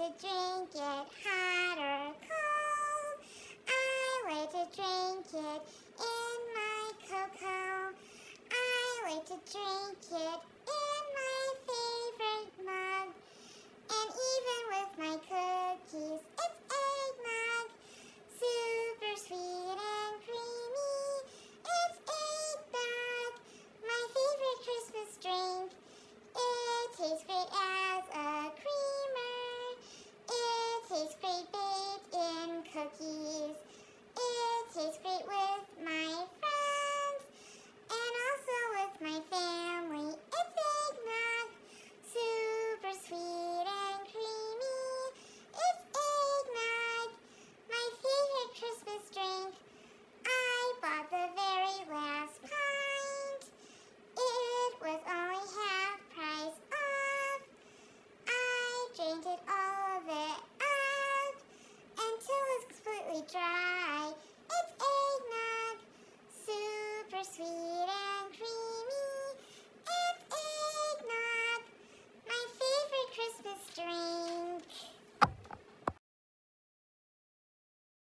to drink it hot or cold. I like to drink it in my cocoa. I like to drink it painted